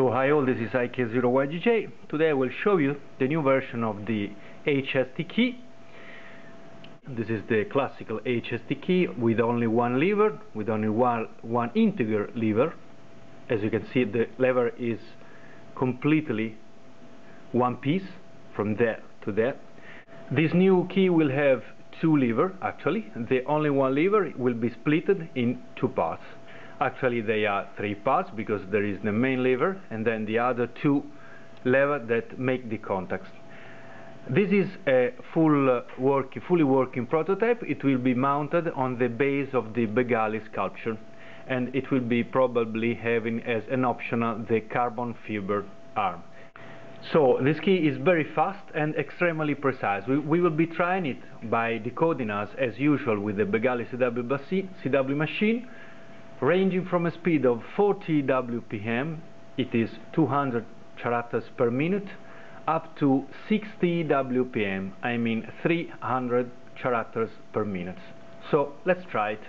So hi all, this is IK0YGJ. Today I will show you the new version of the HST key. This is the classical HST key with only one lever, with only one, one integer lever. As you can see the lever is completely one piece from there to there. This new key will have two levers actually. The only one lever will be split in two parts. Actually they are three parts because there is the main lever and then the other two levers that make the contacts. This is a full uh, work, fully working prototype. It will be mounted on the base of the Begali sculpture and it will be probably having as an optional the carbon fiber arm. So this key is very fast and extremely precise. We, we, will be trying it by decoding us as usual with the Begali CW, CW machine ranging from a speed of 40 WPM, it is 200 characters per minute, up to 60 WPM, I mean 300 characters per minute. So let's try it.